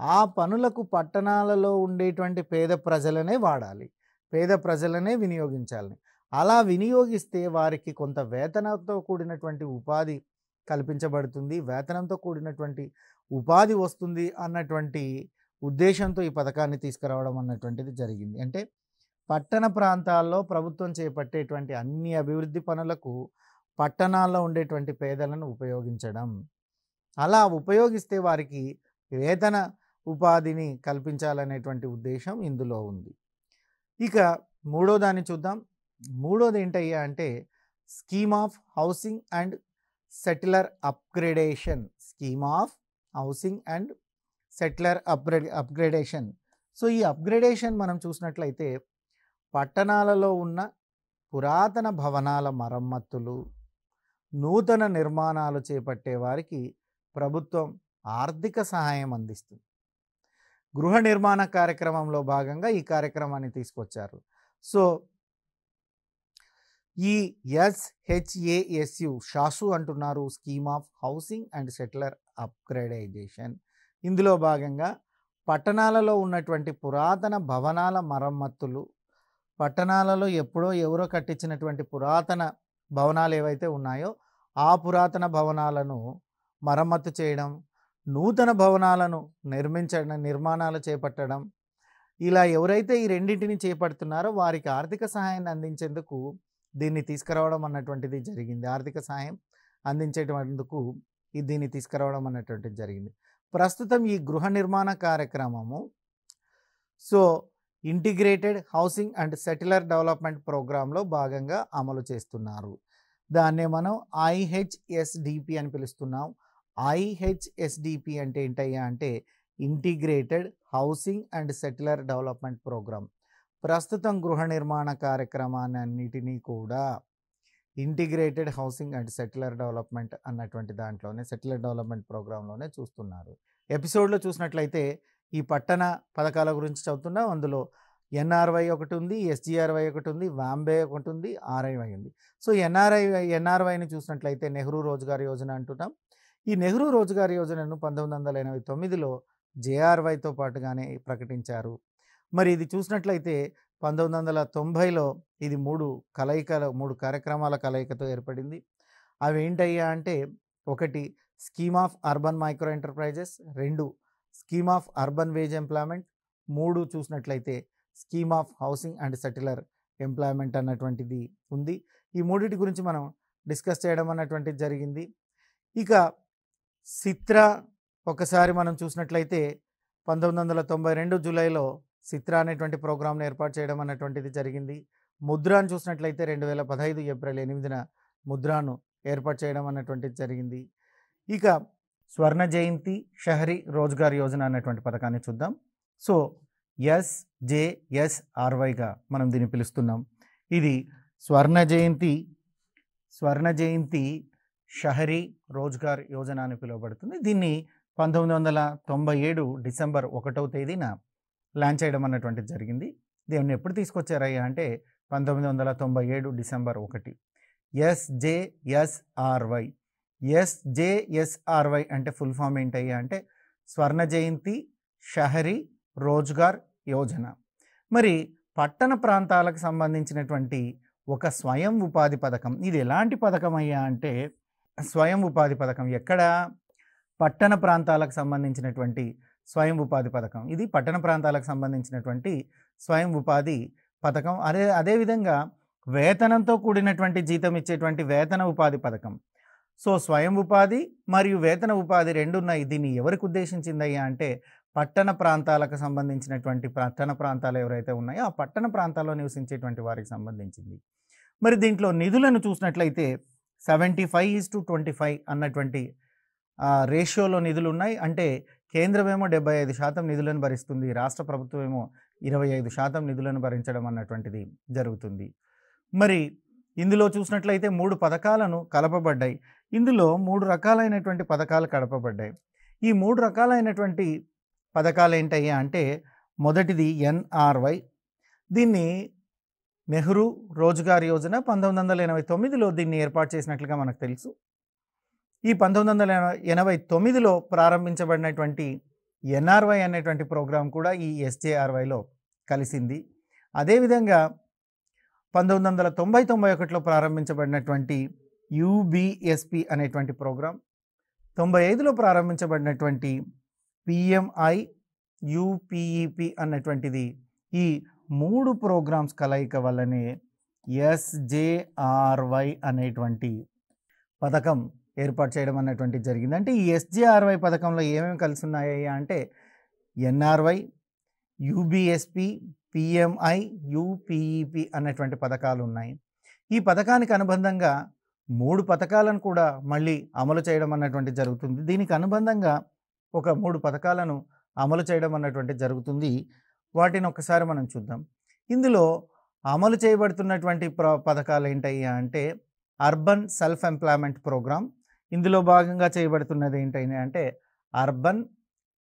Speaker 1: ఆ పనులకు పట్టణాలలో ఉండేటువంటి పేద ప్రజలనే వాడాలి. పేద ప్రజలనే వినియోగించాలి. అలా వినియోగిస్తే వారికి కొంత వేతనంతో కూడినటువంటి ఉపాధి కల్పించబడుతుంది. వేతనంతో కూడినటువంటి ఉపాధి వస్తుంది అన్నటువంటి ఉద్దేశంతో ఈ పథకాన్ని తీసుకురావడం అన్నటువంటిది జరిగింది. అంటే పట్టణ ప్రాంతాల్లో ప్రభుత్వం చేపట్టేటువంటి అన్ని అభివృద్ధి పనులకు పట్టణాల్లో ఉండేటువంటి పేదలను ఉపయోగించడం. అలా ఉపయోగిస్తే వారికి వేతన ఉపాధిని కల్పించాలనేటువంటి ఉద్దేశం ఇందులో ఉంది. ఇక మూడో దాన్ని చూద్దాం. మూడోది ఏంటయ్యా అంటే scheme of housing and settler upgradation. Scheme of housing and settler upgrade upgradation. So ఈ అప్గ్రేడేషన్ మనం చూసినట్లయితే పట్టణాలలో ఉన్న పురాతన భవనాల మరమ్మతులు నూతన నిర్మాణాలు చేపట్టే వారికి ప్రభుత్వం ఆర్థిక సహాయం అందిస్తుంది. గృహ నిర్మాణ కార్యక్రమంలో భాగంగా ఈ కార్యక్రమాన్ని తీసుకొచ్చారు. సో ఈ ఎస్హెచ్ఏఎస్యు షాసు అంటున్నారు scheme of housing and settler upgradisation. ఇందులో భాగంగా పట్టణాలలో ఉన్నటువంటి పురాతన భవనాల మరమ్మతులు పట్టణాలలో ఎప్పుడో ఎవరో కట్టించినటువంటి పురాతన భవనాలు ఏవైతే ఉన్నాయో ఆ పురాతన భవనాలను మరమ్మతు చేయడం నూతన భవనాలను నిర్మించడం నిర్మాణాలు చేపట్టడం ఇలా ఎవరైతే ఈ రెండింటిని చేపడుతున్నారో వారికి ఆర్థిక సహాయాన్ని అందించేందుకు దీన్ని తీసుకురావడం అన్నటువంటిది జరిగింది. ఆర్థిక సహాయం అందించేటందుకు ఈ దీన్ని తీసుకురావడం అన్నటువంటిది జరిగింది. ప్రస్తుతం ఈ గృహ నిర్మాణ కార్యక్రమము so integrated housing and settler development ప్రోగ్రాంలో భాగంగా అమలు చేస్తున్నారు. దాన్నే మనం ఐహెచ్ఎస్డిపి అని పిలుస్తున్నాం. ఐహెచ్ఎస్డిపి అంటే ఏంటయ్యా అంటే integrated housing and settler development programme. ప్రస్తుతం గృహ నిర్మాణ కార్యక్రమాన్ని కూడా integrated housing and settler development అన్నటువంటి దాంట్లోనే సెటిలర్ డెవలప్మెంట్ ప్రోగ్రాంలోనే చూస్తున్నారు. ఎపిసోడ్లో చూసినట్లయితే ఈ పట్టణ పథకాల గురించి చదువుతున్నాం అందులో ఎన్ఆర్వై ఒకటి ఉంది ఎస్జిఆర్వై ఒకటి ఉంది వాంబే ఒకటి ఉంది ఆర్ఐవై ఉంది. సో ఎన్ఆర్ఐ ఎన్ఆర్వైని చూసినట్లయితే నెహ్రూ రోజ్గార్ యోజన అంటున్నాం. ఈ నెహ్రూ రోజ్గార్ యోజనను పంతొమ్మిది వందల ఎనభై తొమ్మిదిలో జేఆర్వైతో పాటుగానే ప్రకటించారు. మరి ఇది చూసినట్లయితే పంతొమ్మిది వందల తొంభైలో ఇది మూడు కలయికల మూడు కార్యక్రమాల కలయికతో ఏర్పడింది. అవి ఏంటయ్యా అంటే ఒకటి scheme of urban micro enterprises రెండు scheme of urban wage employment మూడు చూసినట్లయితే scheme of housing and settler employment అన్నటువంటిది ఉంది. ఈ మూడింటి గురించి మనం డిస్కస్ చేయడం అన్నటువంటిది జరిగింది. ఇక సిత్రా ఒకసారి మనం చూసినట్లయితే పంతొమ్మిది వందల తొంభై రెండు జూలైలో సిత్రా అనేటువంటి ప్రోగ్రామ్ను ఏర్పాటు చేయడం అన్నటువంటిది జరిగింది. ముద్రాను చూసినట్లయితే రెండు వేల పదహైదు ఏప్రిల్ ఎనిమిదిన ముద్రాను ఏర్పాటు చేయడం అన్నటువంటిది జరిగింది. ఇక స్వర్ణ జయంతి షహరీ రోజ్గార్ యోజన అనేటువంటి పథకాన్ని చూద్దాం. సో ఎస్జేఎస్ఆర్వైగా మనం దీన్ని పిలుస్తున్నాం. ఇది స్వర్ణ జయంతి స్వర్ణ జయంతి షహరీ రోజ్గార్ యోజన అని పిలువబడుతుంది. దీన్ని పంతొమ్మిది వందల తొంభై ఏడు డిసెంబర్ ఒకటవ తేదీన లాంచ్ చేయడం అన్నటువంటిది జరిగింది. దీన్ని ఎప్పుడు తీసుకొచ్చారయ్యా అంటే పంతొమ్మిది వందల తొంభై ఏడు డిసెంబర్ ఒకటి. ఎస్జేఎస్ఆర్వై. ఎస్జేఎస్ఆర్వై అంటే ఫుల్ ఫామ్ ఏంటయ్యా అంటే స్వర్ణ జయంతి షహరీ రోజ్గార్ యోజన. మరి పట్టణ ప్రాంతాలకు సంబంధించినటువంటి ఒక స్వయం ఉపాధి పథకం. ఇది ఎలాంటి పథకం అయ్యా అంటే స్వయం ఉపాధి పథకం. ఎక్కడ? పట్టణ ప్రాంతాలకు సంబంధించినటువంటి స్వయం ఉపాధి పథకం. ఇది పట్టణ ప్రాంతాలకు సంబంధించినటువంటి స్వయం ఉపాధి పథకం. అదే అదేవిధంగా వేతనంతో కూడినటువంటి జీతం ఇచ్చేటువంటి వేతన ఉపాధి పథకం. సో స్వయం ఉపాధి మరియు వేతన ఉపాధి రెండు ఉన్నాయి. దీన్ని ఎవరికి ఉద్దేశించిందయ్యా అంటే పట్టణ ప్రాంతాలకు సంబంధించినటువంటి పట్టణ ప్రాంతాలు ఎవరైతే ఉన్నాయో ఆ పట్టణ ప్రాంతాల్లో నివసించేటువంటి వారికి సంబంధించింది. మరి దీంట్లో నిధులను చూసినట్లయితే seventy five is to twenty five అన్నటువంటి రేషియోలో నిధులు ఉన్నాయి అంటే కేంద్రమేమో డెబ్బై ఐదు శాతం నిధులను భరిస్తుంది రాష్ట్ర ప్రభుత్వం ఏమో ఇరవై ఐదు శాతం నిధులను భరించడం అన్నటువంటిది జరుగుతుంది. మరి ఇందులో చూసినట్లయితే మూడు పథకాలను కలపబడ్డాయి. ఇందులో మూడు రకాలైనటువంటి పథకాలు కలపబడ్డాయి. ఈ మూడు రకాలైనటువంటి పథకాలు ఏంటయ్యా అంటే మొదటిది ఎన్ఆర్వై. దీన్ని నెహ్రూ రోజ్గార్ యోజన పంతొమ్మిది వందల ఎనభై తొమ్మిదిలో దీన్ని ఏర్పాటు చేసినట్లుగా మనకు తెలుసు. ఈ పంతొమ్మిది వందల ఎనభై తొమ్మిదిలో ప్రారంభించబడినటువంటి ఎన్ఆర్వై అనేటువంటి ప్రోగ్రాం కూడా ఈ ఎస్జేఆర్వైలో కలిసింది. అదేవిధంగా పంతొమ్మిది వందల తొంభై తొంభై ఒకటిలో ప్రారంభించబడినటువంటి యూబిఎస్పి అనేటువంటి ప్రోగ్రాం తొంభై ఐదులో ప్రారంభించబడినటువంటి పిఎంఐ యూపీఈపి అన్నటువంటిది ఈ మూడు ప్రోగ్రామ్స్ కలయిక వల్లనే ఎస్జేఆర్వై అనేటువంటి పథకం ఏర్పాటు చేయడం అన్నటువంటి జరిగింది. అంటే ఈ ఎస్జేఆర్వై పథకంలో ఏమేమి కలిసి ఉన్నాయి అంటే ఎన్ఆర్వై యూబిఎస్పి పిఎంఐ యూపీఈపి అనేటువంటి పథకాలు ఉన్నాయి. ఈ పథకానికి అనుబంధంగా మూడు పథకాలను కూడా మళ్ళీ అమలు చేయడం అన్నటువంటి జరుగుతుంది. దీనికి అనుబంధంగా ఒక మూడు పథకాలను అమలు చేయడం అన్నటువంటి జరుగుతుంది. వాటిని ఒకసారి మనం చూద్దాం. ఇందులో అమలు చేయబడుతున్నటువంటి ప్ర పథకాలు ఏంటయ్యా అంటే అర్బన్ సెల్ఫ్ ఎంప్లాయ్మెంట్ ప్రోగ్రామ్. ఇందులో భాగంగా చేయబడుతున్నది ఏంటంటే అంటే urban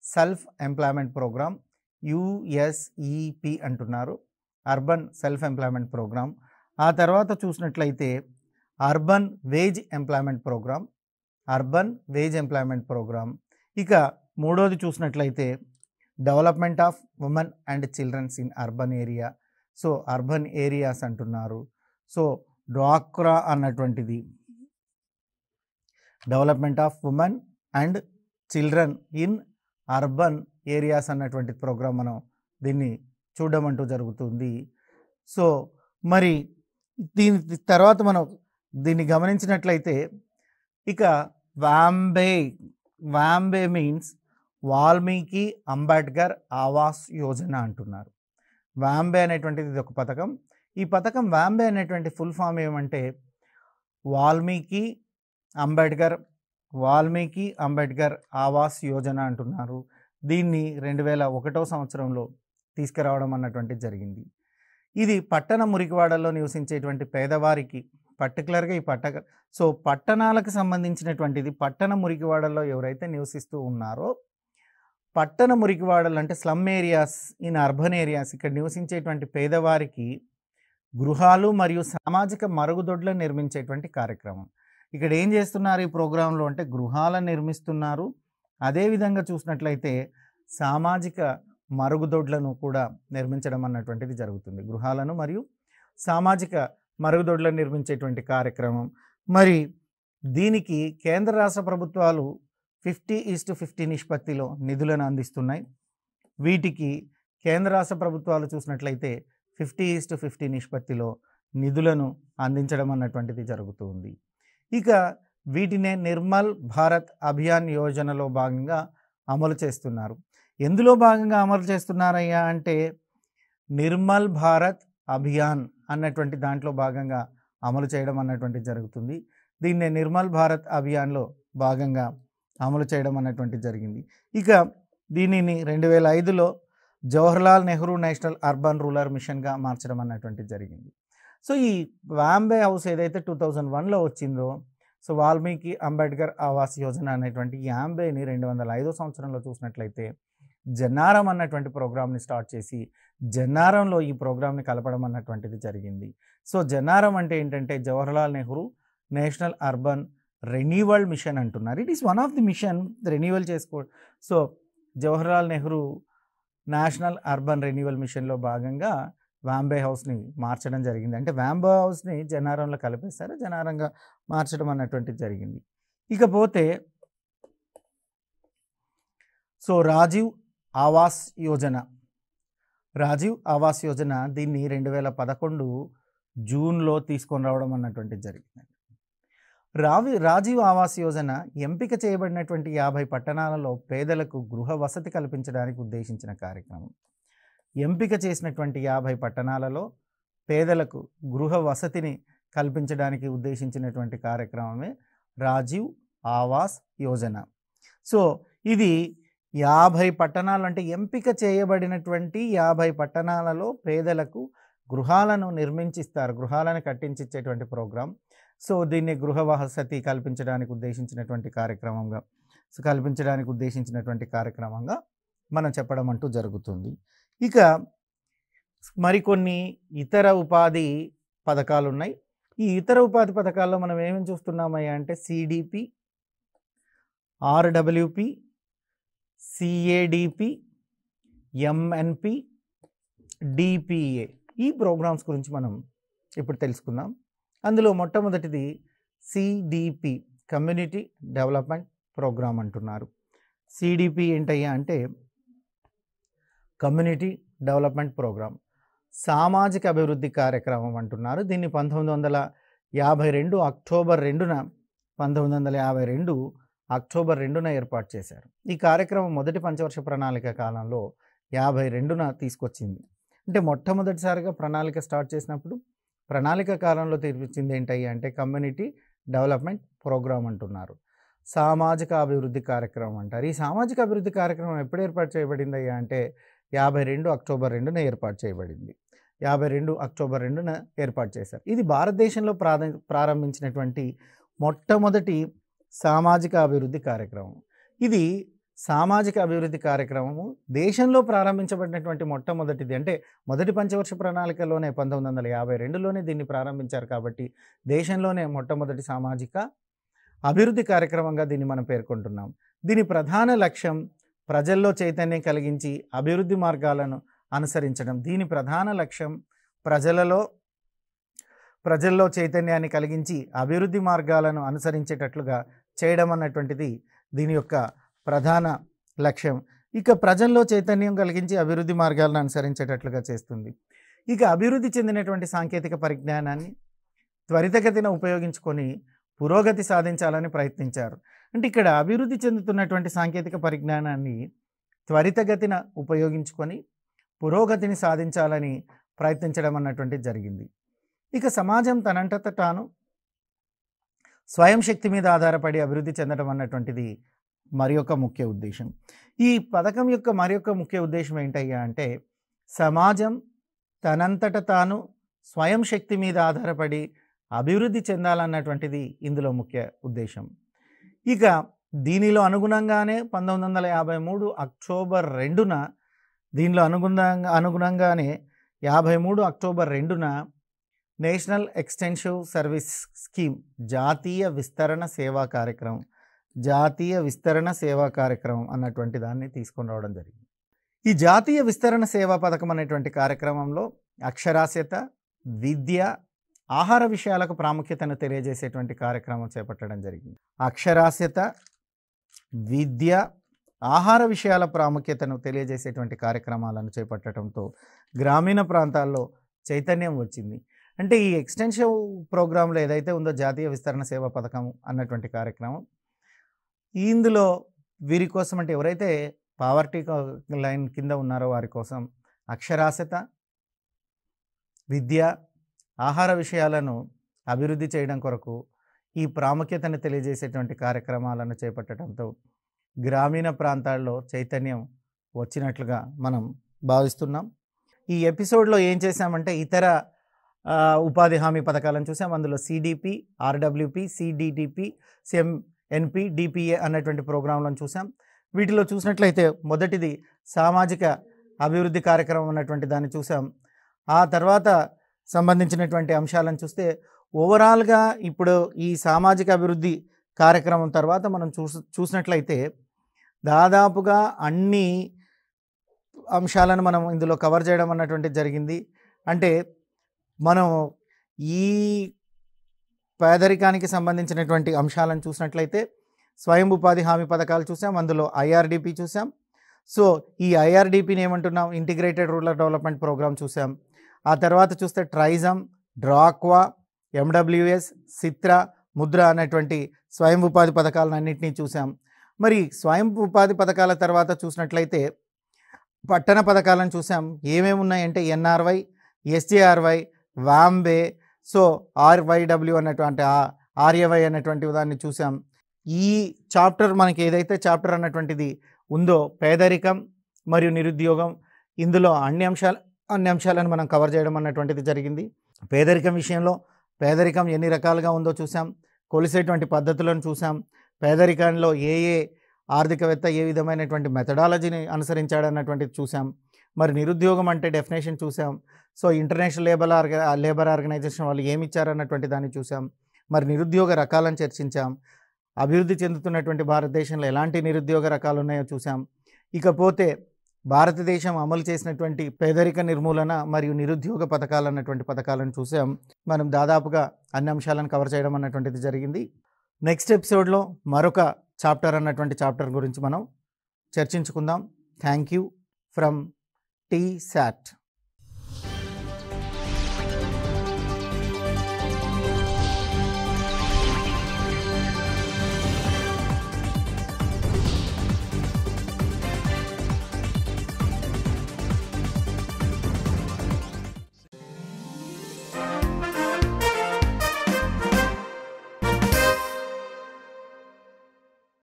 Speaker 1: self employment programme USEP అంటున్నారు. Urban self employment programme. ఆ తర్వాత చూసినట్లయితే urban wage employment programme urban wage employment programme. ఇక మూడోది చూసినట్లయితే development of women and childrens in urban area. So urban areas అంటున్నారు. సో డ్వాక్రా అన్నటువంటిది. Development of women and children in urban areas అన్నటువంటి ప్రోగ్రాం మనం దీన్ని చూడడం అంటూ జరుగుతుంది. సో మరి దీని తర్వాత మనం దీన్ని గమనించినట్లయితే ఇక వాంబే వాంబే మీన్స్ వాల్మీకి అంబేద్కర్ ఆవాస్ యోజన అంటున్నారు. వాంబే అనేటువంటిది ఇది ఒక పథకం. ఈ పథకం వాంబే అనేటువంటి ఫుల్ ఫామ్ ఏమంటే వాల్మీకి అంబేద్కర్ వాల్మీకి అంబేద్కర్ ఆవాస్ యోజన అంటున్నారు. దీన్ని రెండు వేల ఒకటో సంవత్సరంలో తీసుకురావడం అన్నటువంటిది జరిగింది. ఇది పట్టణ మురికివాడల్లో నివసించేటువంటి పేదవారికి పర్టికులర్గా ఈ పట్ట సో పట్టణాలకు సంబంధించినటువంటిది పట్టణ మురికివాడల్లో ఎవరైతే నివసిస్తూ ఉన్నారో పట్టణ మురికివాడలు అంటే slum areas in urban areas ఇక్కడ నివసించేటువంటి పేదవారికి గృహాలు మరియు సామాజిక మరుగుదొడ్లను నిర్మించేటువంటి కార్యక్రమం. ఇక్కడ ఏం చేస్తున్నారు ఈ ప్రోగ్రాంలో అంటే గృహాలను నిర్మిస్తున్నారు. అదేవిధంగా చూసినట్లయితే సామాజిక మరుగుదొడ్లను కూడా నిర్మించడం అన్నటువంటిది జరుగుతుంది. గృహాలను మరియు సామాజిక మరుగుదొడ్లను నిర్మించేటువంటి కార్యక్రమం. మరి దీనికి కేంద్ర రాష్ట్ర ప్రభుత్వాలు ఫిఫ్టీ ఈస్ట్ ఫిఫ్టీ నిష్పత్తిలో నిధులను అందిస్తున్నాయి. వీటికి కేంద్ర రాష్ట్ర ప్రభుత్వాలు చూసినట్లయితే ఫిఫ్టీ ఈస్ట్ ఫిఫ్టీ నిష్పత్తిలో నిధులను అందించడం అన్నటువంటిది జరుగుతూ ఉంది ఇక వీటినే నిర్మల్ భారత్ అభియాన్ యోజనలో భాగంగా అమలు చేస్తున్నారు. ఎందులో భాగంగా అమలు చేస్తున్నారయ్యా అంటే నిర్మల్ భారత్ అభియాన్ అన్నటువంటి దాంట్లో భాగంగా అమలు చేయడం అన్నటువంటి జరుగుతుంది. దీన్నే నిర్మల్ భారత్ అభియాన్లో భాగంగా అమలు చేయడం అనేటువంటి జరిగింది. ఇక దీనిని రెండు వేల ఐదులో Jawaharlal Nehru national urban rural మిషన్గా మార్చడం అన్నటువంటి జరిగింది. సో ఈ వాంబే హౌస్ ఏదైతే టూ థౌజండ్ వన్లో వచ్చిందో సో వాల్మీకి అంబేద్కర్ ఆవాస్ యోజన అనేటువంటి ఈ యాంబేని రెండు వందల ఐదో సంవత్సరంలో చూసినట్లయితే జన్నారం అన్నటువంటి ప్రోగ్రామ్ని స్టార్ట్ చేసి జన్నారంలో ఈ ప్రోగ్రామ్ని కలపడం అన్నటువంటిది జరిగింది. సో జన్నారం అంటే ఏంటంటే Jawaharlal Nehru national urban renewal mission అంటున్నారు. It is one of the mission renewal చేసుకో so Jawaharlal Nehru national urban renewal మిషన్లో భాగంగా వాంబే హౌస్ని మార్చడం జరిగింది. అంటే వాంబే హౌస్ని జనారంలో కలిపేశారు. జనారంగా మార్చడం అన్నటువంటిది జరిగింది. ఇకపోతే సో రాజీవ్ ఆవాస్ యోజన రాజీవ్ ఆవాస్ యోజన దీన్ని రెండు వేల పదకొండు జూన్లో తీసుకొని రావడం అన్నటువంటిది జరిగింది. రావి రాజీవ్ ఆవాస్ యోజన ఎంపిక చేయబడినటువంటి యాభై పట్టణాలలో పేదలకు గృహ వసతి కల్పించడానికి ఉద్దేశించిన కార్యక్రమం. ఎంపిక చేసినటువంటి యాభై పట్టణాలలో పేదలకు గృహ వసతిని కల్పించడానికి ఉద్దేశించినటువంటి కార్యక్రమమే రాజీవ్ ఆవాస్ యోజన. సో ఇది యాభై పట్టణాలు అంటే ఎంపిక చేయబడినటువంటి యాభై పట్టణాలలో పేదలకు గృహాలను నిర్మించిస్తారు గృహాలను కట్టించిచ్చేటువంటి ప్రోగ్రాం. సో దీన్ని గృహవసతి కల్పించడానికి ఉద్దేశించినటువంటి కార్యక్రమంగా సో కల్పించడానికి ఉద్దేశించినటువంటి కార్యక్రమంగా మనం చెప్పడం అంటూ జరుగుతుంది. ఇక మరికొన్ని ఇతర ఉపాధి పథకాలు ఉన్నాయి ఈ ఇతర ఉపాధి పథకాల్లో మనం ఏమేమి చూస్తున్నామయ్యా అంటే CDP RWP CADP MNP DPA. ఈ ప్రోగ్రామ్స్ గురించి మనం ఇప్పుడు తెలుసుకుందాం. అందులో మొట్టమొదటిది సిడిపి కమ్యూనిటీ డెవలప్మెంట్ ప్రోగ్రామ్ అంటున్నారు. సిడిపి ఏంటయ్యా అంటే కమ్యూనిటీ డెవలప్మెంట్ ప్రోగ్రామ్. సామాజిక అభివృద్ధి కార్యక్రమం అంటున్నారు. దీన్ని పంతొమ్మిది వందల యాభై రెండు అక్టోబర్ రెండున పంతొమ్మిది వందల యాభై రెండు అక్టోబర్ రెండున ఏర్పాటు చేశారు. ఈ కార్యక్రమం మొదటి పంచవర్ష ప్రణాళిక కాలంలో యాభై రెండున తీసుకొచ్చింది. అంటే మొట్టమొదటిసారిగా ప్రణాళిక స్టార్ట్ చేసినప్పుడు ప్రణాళిక కాలంలో తీర్పించింది ఏంటయ్యి అంటే కమ్యూనిటీ డెవలప్మెంట్ ప్రోగ్రామ్ అంటున్నారు. సామాజిక అభివృద్ధి కార్యక్రమం అంటారు. ఈ సామాజిక అభివృద్ధి కార్యక్రమం ఎప్పుడు ఏర్పాటు చేయబడింది అయ్యా అంటే యాభై రెండు అక్టోబర్ రెండున ఏర్పాటు చేయబడింది. యాభై రెండు అక్టోబర్ రెండున ఏర్పాటు చేశారు. ఇది భారతదేశంలో ప్రాధ ప్రారంభించినటువంటి మొట్టమొదటి సామాజిక అభివృద్ధి కార్యక్రమం. ఇది సామాజిక అభివృద్ధి కార్యక్రమము దేశంలో ప్రారంభించబడినటువంటి మొట్టమొదటిది. అంటే మొదటి పంచవర్ష ప్రణాళికలోనే పంతొమ్మిది వందల యాభై రెండులోనే దీన్ని ప్రారంభించారు కాబట్టి దేశంలోనే మొట్టమొదటి సామాజిక అభివృద్ధి కార్యక్రమంగా దీన్ని మనం పేర్కొంటున్నాం. దీని ప్రధాన లక్ష్యం ప్రజల్లో చైతన్యం కలిగించి అభివృద్ధి మార్గాలను అనుసరించడం. దీని ప్రధాన లక్ష్యం ప్రజలలో ప్రజల్లో చైతన్యాన్ని కలిగించి అభివృద్ధి మార్గాలను అనుసరించేటట్లుగా చేయడం అన్నటువంటిది దీని యొక్క ప్రధాన లక్ష్యం. ఇక ప్రజల్లో చైతన్యం కలిగించి అభివృద్ధి మార్గాలను అనుసరించేటట్లుగా చేస్తుంది. ఇక అభివృద్ధి చెందినటువంటి సాంకేతిక పరిజ్ఞానాన్ని త్వరితగతిన ఉపయోగించుకొని పురోగతి సాధించాలని ప్రయత్నించారు. అంటే ఇక్కడ అభివృద్ధి చెందుతున్నటువంటి సాంకేతిక పరిజ్ఞానాన్ని త్వరితగతిన ఉపయోగించుకొని పురోగతిని సాధించాలని ప్రయత్నించడం అన్నటువంటి జరిగింది. ఇక సమాజం తనంతట తాను స్వయం శక్తి మీద ఆధారపడి అభివృద్ధి చెందడం అన్నటువంటిది మరి యొక్క ముఖ్య ఉద్దేశం. ఈ పథకం యొక్క మరి యొక్క ముఖ్య ఉద్దేశం ఏంటయ్యా అంటే సమాజం తనంతట తాను స్వయం శక్తి మీద ఆధారపడి అభివృద్ధి చెందాలన్నటువంటిది ఇందులో ముఖ్య ఉద్దేశం. ఇక దీనిలో అనుగుణంగానే పంతొమ్మిది వందల యాభై మూడు అక్టోబర్ రెండున దీనిలో అనుగుణంగా అనుగుణంగానే యాభై మూడు అక్టోబర్ రెండున నేషనల్ ఎక్స్టెన్సివ్ సర్వీస్ స్కీమ్ జాతీయ విస్తరణ సేవా కార్యక్రమం జాతీయ విస్తరణ సేవా కార్యక్రమం అన్నటువంటి దాన్ని తీసుకొని రావడం జరిగింది. ఈ జాతీయ విస్తరణ సేవా పథకం అనేటువంటి కార్యక్రమంలో అక్షరాస్యత విద్య ఆహార విషయాలకు ప్రాముఖ్యతను తెలియజేసేటువంటి కార్యక్రమం చేపట్టడం జరిగింది. అక్షరాస్యత విద్య ఆహార విషయాల ప్రాముఖ్యతను తెలియజేసేటువంటి కార్యక్రమాలను చేపట్టడంతో గ్రామీణ ప్రాంతాల్లో చైతన్యం వచ్చింది. అంటే ఈ ఎక్స్టెన్షన్ ప్రోగ్రాంలో ఏదైతే ఉందో జాతీయ విస్తరణ సేవా పథకం అన్నటువంటి కార్యక్రమం ఇందులో వీరి కోసం అంటే ఎవరైతే పావర్టీ లైన్ కింద ఉన్నారో వారి కోసం అక్షరాస్యత విద్య ఆహార విషయాలను అభివృద్ధి చేయడం కొరకు ఈ ప్రాముఖ్యతను తెలియజేసేటువంటి కార్యక్రమాలను చేపట్టడంతో గ్రామీణ ప్రాంతాల్లో చైతన్యం వచ్చినట్లుగా మనం భావిస్తున్నాం. ఈ ఎపిసోడ్లో ఏం చేశామంటే ఇతర ఉపాధి హామీ పథకాలను చూసాం. అందులో CDP RWP CDTP CM NP DPA అనేటువంటి ప్రోగ్రాంలను చూసాం వీటిలో చూసినట్లయితే మొదటిది సామాజిక అభివృద్ధి కార్యక్రమం అన్నటువంటి దాన్ని చూసాం ఆ తర్వాత సంబంధించినటువంటి అంశాలను చూస్తే ఓవరాల్గా ఇప్పుడు ఈ సామాజిక అభివృద్ధి కార్యక్రమం తర్వాత మనం చూసు చూసినట్లయితే దాదాపుగా అన్ని అంశాలను మనం ఇందులో కవర్ చేయడం అన్నటువంటి జరిగింది. అంటే మనం ఈ పేదరికానికి సంబంధించినటువంటి అంశాలను చూసినట్లయితే స్వయం ఉపాధి హామీ పథకాలు చూసాం అందులో ఐఆర్డిపి చూసాం. సో ఈ ఐఆర్డిపిని ఏమంటున్నాం? ఇంటిగ్రేటెడ్ రూరల్ డెవలప్మెంట్ ప్రోగ్రామ్ చూసాం. ఆ తర్వాత చూస్తే ట్రైజమ్ డ్రాక్వా ఎండబ్ల్యూఎస్ సిత్ర ముద్ర అనేటువంటి స్వయం ఉపాధి పథకాలను అన్నింటినీ చూసాం. మరి స్వయం ఉపాధి పథకాల తర్వాత చూసినట్లయితే పట్టణ పథకాలను చూసాం. ఏమేమి ఉన్నాయంటే ఎన్ఆర్వై ఎస్జేఆర్వై వాంబే సో ఆర్వైడబ్ల్యూ అన్నటువంటి ఆర్ఏవై అనేటువంటి దాన్ని చూసాం. ఈ చాప్టర్ మనకి ఏదైతే చాప్టర్ అన్నటువంటిది ఉందో పేదరికం మరియు నిరుద్యోగం ఇందులో అన్ని అంశాలు అన్ని అంశాలను మనం కవర్ చేయడం అన్నటువంటిది జరిగింది. పేదరికం విషయంలో పేదరికం ఎన్ని రకాలుగా ఉందో చూసాం. కొలిసేటువంటి పద్ధతులను చూసాం. పేదరికంలో ఏ ఏ ఆర్థికవేత్త ఏ విధమైనటువంటి మెథడాలజీని అనుసరించాడన్నటువంటిది చూసాం. మరి నిరుద్యోగం అంటే డెఫినేషన్ చూసాం. So international labour org labour organisation వాళ్ళు ఏమి ఇచ్చారన్నటువంటి దాన్ని చూసాం. మరి నిరుద్యోగ రకాలను చర్చించాం. అభివృద్ధి చెందుతున్నటువంటి భారతదేశంలో ఎలాంటి నిరుద్యోగ రకాలు ఉన్నాయో చూసాం. ఇకపోతే భారతదేశం అమలు చేసినటువంటి పేదరిక నిర్మూలన మరియు నిరుద్యోగ పథకాలు అన్నటువంటి పథకాలను చూసాం. మనం దాదాపుగా అన్ని అంశాలను కవర్ చేయడం అన్నటువంటిది జరిగింది. నెక్స్ట్ ఎపిసోడ్లో మరొక చాప్టర్ అన్నటువంటి చాప్టర్ గురించి మనం చర్చించుకుందాం. Thank you from T SAT